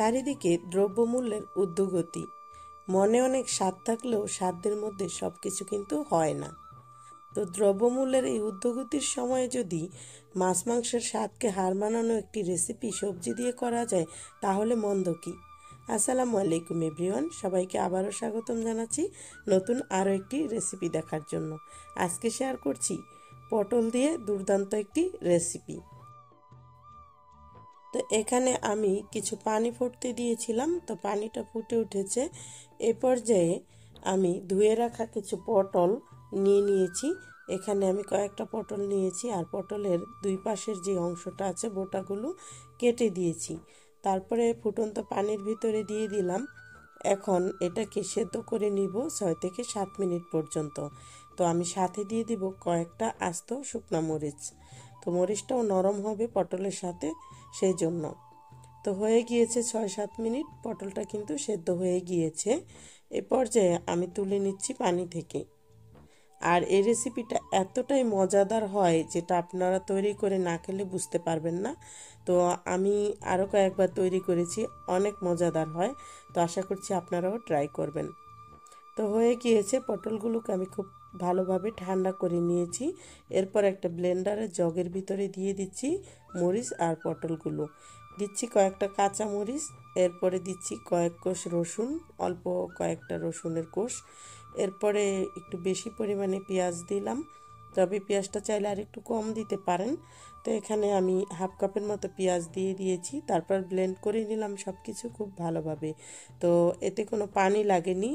চারিদিকে দ্রব্যমূল্যের ঊর্ধ্বগতি মনে অনেক স্বাদ থাকলেও সাধ্যের মধ্যে সব কিছু কিন্তু হয় না। তো দ্রব্যমূল্যের এই ঊর্ধ্বগতির সময়ে যদি মাছ মাংসের স্বাদকে হার মানানো একটি রেসিপি সবজি দিয়ে করা যায়, তাহলে মন্দ কী? আসসালামু আলাইকুম এভরিওয়ান সবাইকে আবারও স্বাগতম জানাচ্ছি নতুন আরও একটি রেসিপি দেখার জন্য। আজকে শেয়ার করছি পটল দিয়ে দুর্দান্ত একটি রেসিপি তো এখানে আমি কিছু পানি ফুটতে দিয়েছিলাম, তো পানিটা ফুটে উঠেছে। এ পর্যায়ে আমি ধুয়ে রাখা কিছু পটল নিয়ে নিয়েছি। এখানে আমি কয়েকটা পটল নিয়েছি আর পটলের দুই পাশের যে অংশটা আছে, বোটাগুলো কেটে দিয়েছি। তারপরে ফুটন্ত পানির ভিতরে দিয়ে দিলাম। এখন এটাকে সেদ্ধ করে নিব ছয় থেকে সাত মিনিট পর্যন্ত। তো আমি সাথে দিয়ে দিব কয়েকটা আস্ত শুকনা মরিচ। তো মরিচটাও নরম হবে পটলের সাথে সেই জন্য। তো হয়ে গিয়েছে ছয় সাত মিনিট, পটলটা কিন্তু সেদ্ধ হয়ে গিয়েছে। এ পর্যায়ে আমি তুলে নিচ্ছি পানি থেকে। আর এই রেসিপিটা এতটাই মজাদার হয় যেটা আপনারা তৈরি করে না খেলে বুঝতে পারবেন না। তো আমি আরও কয়েকবার তৈরি করেছি, অনেক মজাদার হয়। তো আশা করছি আপনারাও ট্রাই করবেন। তো হয়ে গিয়েছে। পটলগুলোকে আমি খুব ভালোভাবে ঠান্ডা করে নিয়েছি। এরপর একটা ব্লেন্ডারের জগের ভিতরে দিয়ে দিচ্ছি মরিচ আর পটলগুলো। দিচ্ছি কয়েকটা কাঁচা মরিচ, এরপরে দিচ্ছি কয়েক কোষ রসুন, অল্প কয়েকটা রসুনের কোষ। এরপরে একটু বেশি পরিমাণে পেঁয়াজ দিলাম। তবে পেঁয়াজটা চাইলে আর একটু কম দিতে পারেন। তো এখানে আমি হাফ কাপের মতো পেঁয়াজ দিয়ে দিয়েছি। তারপর ব্লেন্ড করে নিলাম সব কিছু খুব ভালোভাবে। তো এতে কোনো পানি লাগেনি।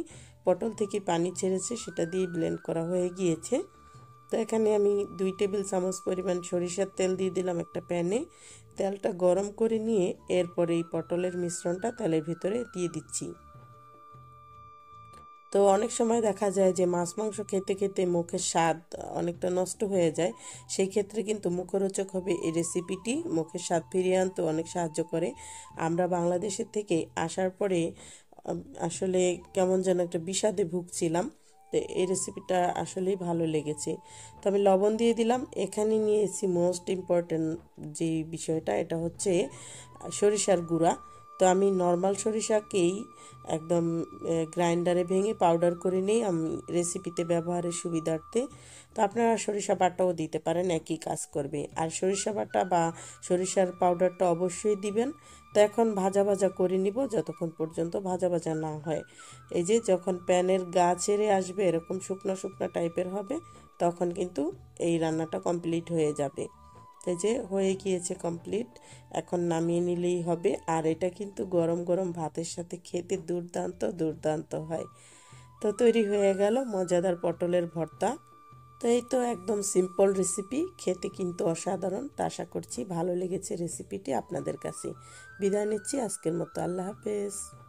পটল থেকে পানি ছেড়েছে, সেটা দিয়ে ব্লেন্ড করা হয়ে গিয়েছে। তো এখানে আমি দুই টেবিল চামচ পরিমাণ সরিষার তেল দিয়ে দিলাম একটা প্যানে। তেলটা গরম করে নিয়ে এরপরে এই পটলের মিশ্রণটা তেলের ভিতরে দিয়ে দিচ্ছি। তো অনেক সময় দেখা যায় যে মাছ, মাংস খেতে খেতে মুখের স্বাদ অনেকটা নষ্ট হয়ে যায়। সেই ক্ষেত্রে কিন্তু মুখরোচক হবে এই রেসিপিটি মুখের স্বাদ ফিরিয়ে আনতে অনেক সাহায্য করে। আমরা বাংলাদেশের থেকে আসার পরে আসলে কেমন যেন একটা বিষাদে ভুগছিলাম। তো এই রেসিপিটা আসলেই ভালো লেগেছে। তো আমি লবণ দিয়ে দিলাম। এখানে নিয়েছি মোস্ট ইম্পর্ট্যান্ট যে বিষয়টা, এটা হচ্ছে সরিষার গুঁড়া। তো আমি নর্মাল সরিষাকেই একদম গ্রাইন্ডারে ভেঙে পাউডার করে নিই আমি রেসিপিতে ব্যবহারের সুবিধার্থে। তো আপনারা সরিষা বাটাও দিতে পারেন, একই কাজ করবে। আর সরিষা বাটা বা সরিষার পাউডারটা অবশ্যই দিবেন। তো এখন ভাজা ভাজা করে নিব যতক্ষণ পর্যন্ত ভাজা ভাজা না হয়। এই যে যখন প্যানের গা ছেড়ে আসবে এরকম শুকনো শুকনো টাইপের হবে, তখন কিন্তু এই রান্নাটা কমপ্লিট হয়ে যাবে। এই যে হয়ে গিয়েছে কমপ্লিট। এখন নামিয়ে নিলেই হবে। আর এটা কিন্তু গরম গরম ভাতের সাথে খেতে দুর্দান্ত দুর্দান্ত হয়। তো তৈরি হয়ে গেল মজাদার পটলের ভর্তা। তো এই তো একদম সিম্পল রেসিপি খেতে কিন্তু অসাধারণ। তা আশা করছি ভালো লেগেছে রেসিপিটি আপনাদের কাছে। বিদায় নিচ্ছি। আজকের মতো আল্লাহ হাফেজ।